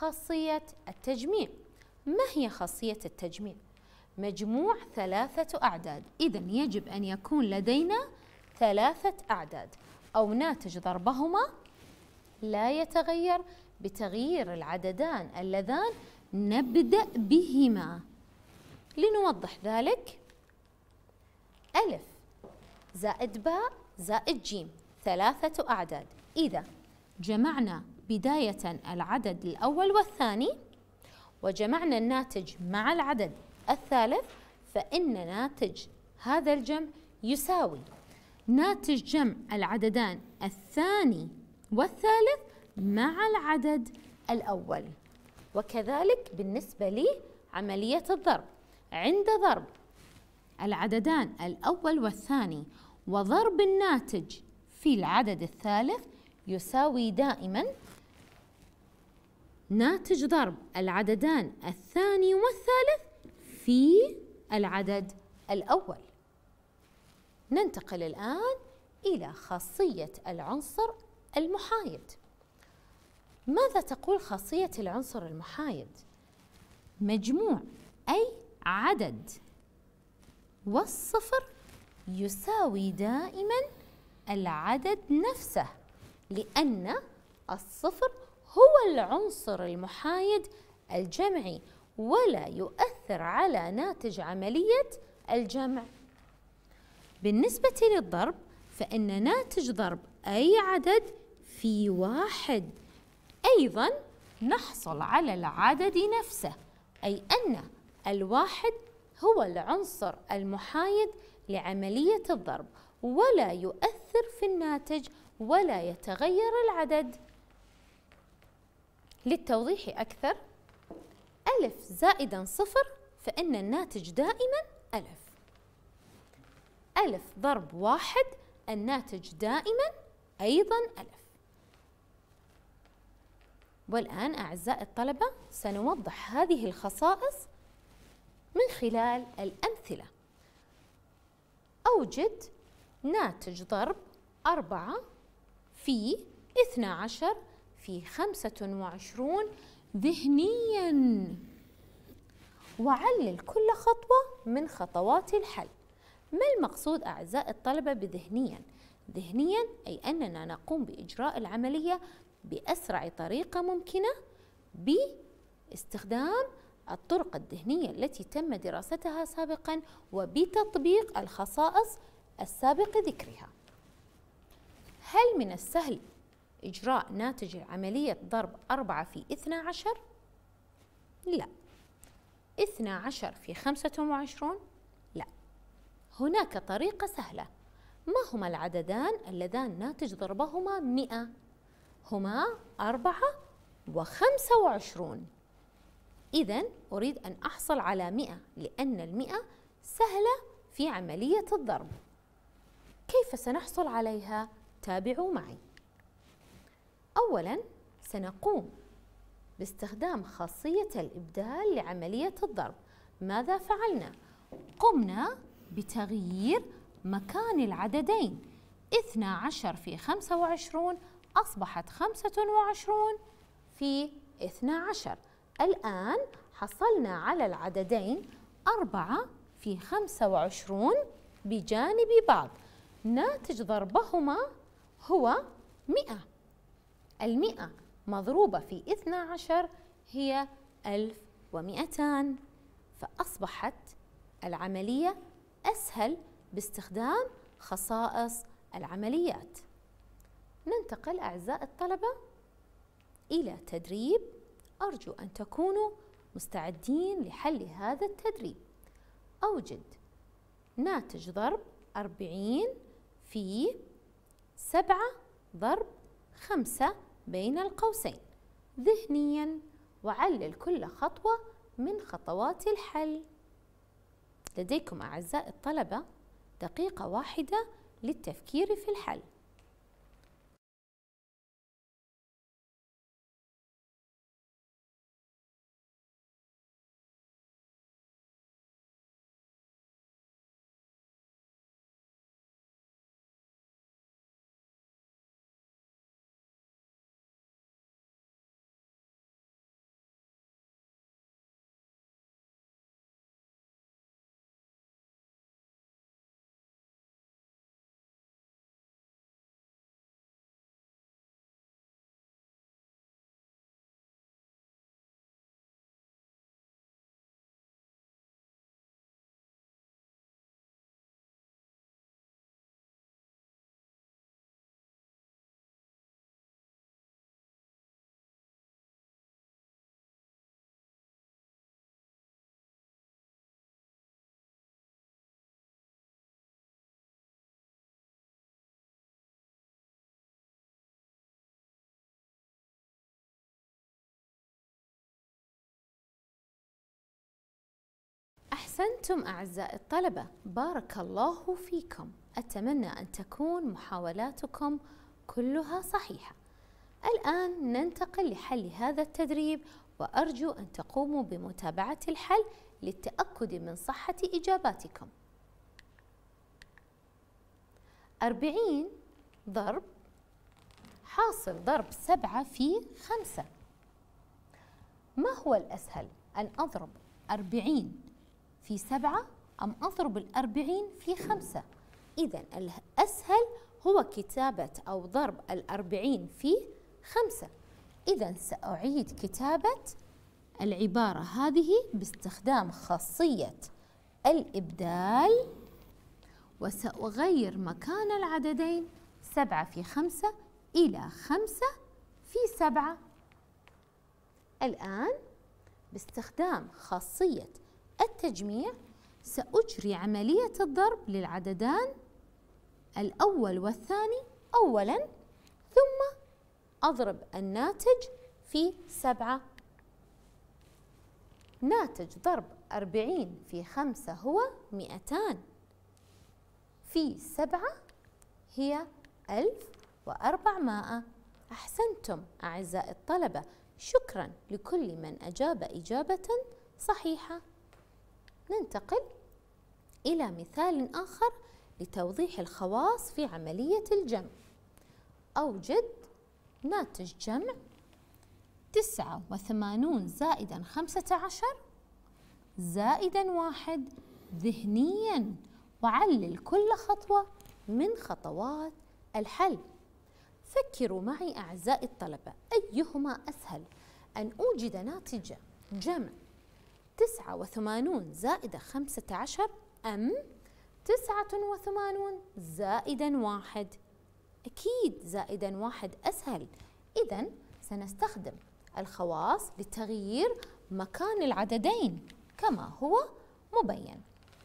خاصية التجميع. ما هي خاصية التجميع؟ مجموع ثلاثة أعداد. إذا يجب أن يكون لدينا ثلاثة أعداد أو ناتج ضربهما لا يتغير بتغيير العددان اللذان نبدأ بهما. لنوضح ذلك. ألف زائد باء زائد جيم ثلاثة أعداد. إذا جمعنا بداية العدد الأول والثاني وجمعنا الناتج مع العدد الثالث فإن ناتج هذا الجمع يساوي ناتج جمع العددان الثاني والثالث مع العدد الأول. وكذلك بالنسبة لعملية الضرب. عند ضرب العددان الأول والثاني وضرب الناتج في العدد الثالث يساوي دائما ناتج ضرب العددان الثاني والثالث في العدد الأول ننتقل الآن إلى خاصية العنصر المحايد ماذا تقول خاصية العنصر المحايد؟ مجموع أي عدد والصفر يساوي دائما العدد نفسه لأن الصفر هو العنصر المحايد الجمعي ولا يؤثر على ناتج عملية الجمع. بالنسبة للضرب فإن ناتج ضرب أي عدد في واحد. أيضا نحصل على العدد نفسه أي أن الواحد هو العنصر المحايد لعملية الضرب ولا يؤثر في الناتج ولا يتغير العدد. للتوضيح أكثر. ألف زائدا صفر فإن الناتج دائما ألف. ألف ضرب واحد الناتج دائما أيضا ألف. والآن أعزائي الطلبة سنوضح هذه الخصائص من خلال الأمثلة. أوجد ناتج ضرب أربعة في اثنى عشر في خمسة وعشرون ذهنيا. وعلل كل خطوة من خطوات الحل. ما المقصود أعزائي الطلبة بذهنيا؟ ذهنيا أي أننا نقوم بإجراء العملية بأسرع طريقة ممكنة باستخدام الطرق الذهنية التي تم دراستها سابقا وبتطبيق الخصائص السابق ذكرها. هل من السهل إجراء ناتج عملية ضرب أربعة في اثنى عشر؟ لا اثنى عشر في خمسة وعشرون؟ لا هناك طريقة سهلة ما هما العددان اللذان ناتج ضربهما مئة؟ هما أربعة وخمسة وعشرون إذا أريد أن أحصل على مئة لأن المئة سهلة في عملية الضرب كيف سنحصل عليها؟ تابعوا معي أولا سنقوم باستخدام خاصية الإبدال لعملية الضرب. ماذا فعلنا؟ قمنا بتغيير مكان العددين. 12 في 25 أصبحت 25 في 12 الآن حصلنا على العددين 4 في 25 بجانب بعض. ناتج ضربهما هو 100 المئة مضروبة في 12 هي 1200 فأصبحت العملية أسهل باستخدام خصائص العمليات. ننتقل أعزائي الطلبة إلى تدريب. أرجو أن تكونوا مستعدين لحل هذا التدريب. أوجد ناتج ضرب أربعين في سبعة ضرب خمسة بين القوسين ذهنيا وعلل كل خطوة من خطوات الحل. لديكم أعزائي الطلبة دقيقة واحدة للتفكير في الحل. أحسنتم أعزائي الطلبة بارك الله فيكم. أتمنى أن تكون محاولاتكم كلها صحيحة. الآن ننتقل لحل هذا التدريب وأرجو أن تقوموا بمتابعة الحل للتأكد من صحة إجاباتكم. أربعين ضرب حاصل ضرب سبعة في خمسة. ما هو الأسهل؟ أن أضرب أربعين في سبعة أم أضرب الأربعين في خمسة. إذا الأسهل هو كتابة أو ضرب الأربعين في خمسة. إذا سأعيد كتابة العبارة هذه باستخدام خاصية الإبدال وسأغير مكان العددين سبعة في خمسة إلى خمسة في سبعة. الآن باستخدام خاصية التجميع سأجري عملية الضرب للعددان الأول والثاني أولاً ثم أضرب الناتج في سبعة. ناتج ضرب أربعين في خمسة هو مئتان. في سبعة هي ألف وأربعمائة. أحسنتم أعزائي الطلبة شكرا لكل من أجاب إجابة صحيحة. ننتقل إلى مثال آخر لتوضيح الخواص في عملية الجمع. أوجد ناتج جمع تسعة وثمانون زائدا خمسة عشر زائدا واحد ذهنيا. وعلل كل خطوة من خطوات الحل. فكروا معي أعزائي الطلبة أيهما أسهل؟ أن أوجد ناتج جمع تسعة وثمانون زائد خمسة عشر أم تسعة وثمانون زائدا واحد. أكيد زائدا واحد أسهل. إذا سنستخدم الخواص لتغيير مكان العددين كما هو مبين.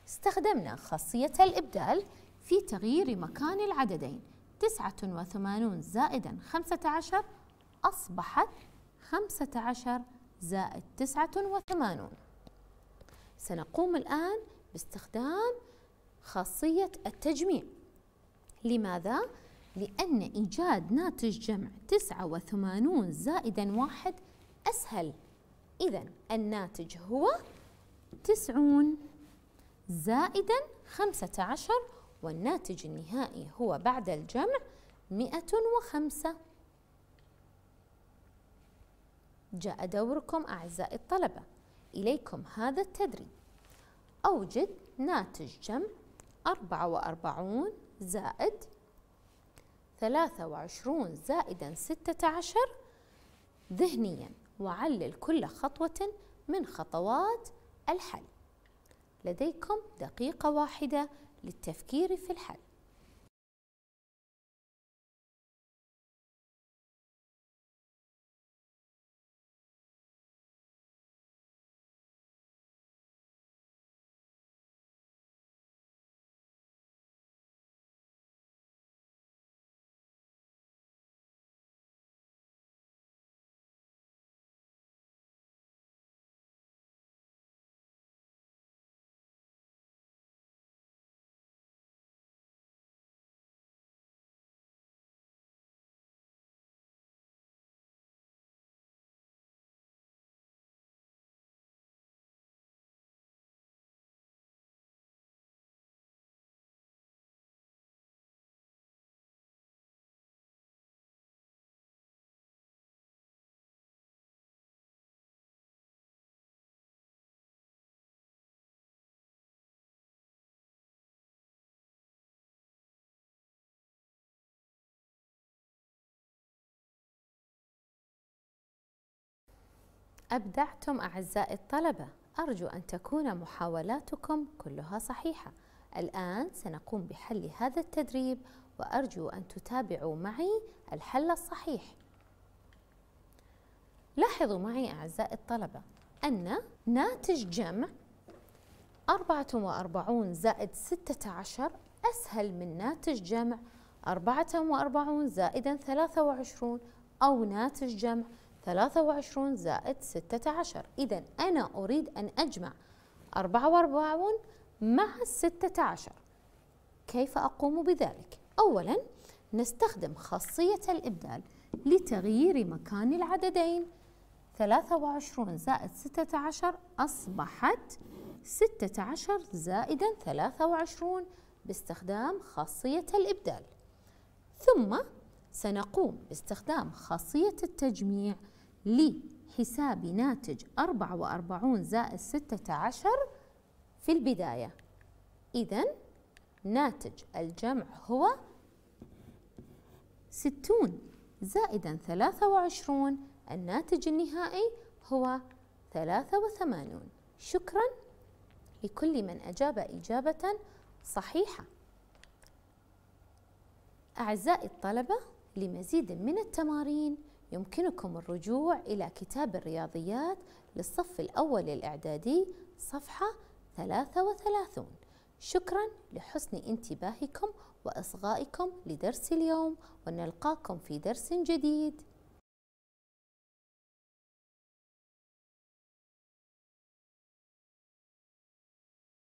استخدمنا خاصية الإبدال في تغيير مكان العددين. تسعة وثمانون زائدا خمسة عشر أصبحت خمسة عشر زائد تسعة وثمانون. سنقوم الآن باستخدام خاصية التجميع. لماذا؟ لأن إيجاد ناتج جمع تسعة وثمانون زائدا واحد أسهل. إذا الناتج هو تسعون زائدا خمسة عشر والناتج النهائي هو بعد الجمع مئة وخمسة. جاء دوركم أعزائي الطلبة. إليكم هذا التدريب. أوجد ناتج جمع أربعة وأربعون زائد ثلاثة وعشرون زائدا ستة عشر ذهنيا وعلل كل خطوة من خطوات الحل. لديكم دقيقة واحدة للتفكير في الحل. أبدعتم أعزائي الطلبة. أرجو أن تكون محاولاتكم كلها صحيحة. الآن سنقوم بحل هذا التدريب وأرجو أن تتابعوا معي الحل الصحيح. لاحظوا معي أعزائي الطلبة أن ناتج جمع 44 زائد 16 أسهل من ناتج جمع 44 زائدا 23 أو ناتج جمع 23 زائد 16 إذا أنا أريد أن أجمع أربعة وأربعون مع الستة عشر. كيف أقوم بذلك؟ أولاً نستخدم خاصية الإبدال لتغيير مكان العددين. 23 زائد 16 أصبحت 16 زائدا 23 باستخدام خاصية الإبدال. ثم سنقوم باستخدام خاصية التجميع لحساب ناتج 44 زائد 16 في البداية. إذا ناتج الجمع هو 60 زائدا 23 الناتج النهائي هو 83 شكرا لكل من أجاب إجابة صحيحة. أعزائي الطلبة لمزيد من التمارين يمكنكم الرجوع إلى كتاب الرياضيات للصف الأول الإعدادي صفحة 33 شكرا لحسن انتباهكم وإصغائكم لدرس اليوم ونلقاكم في درس جديد.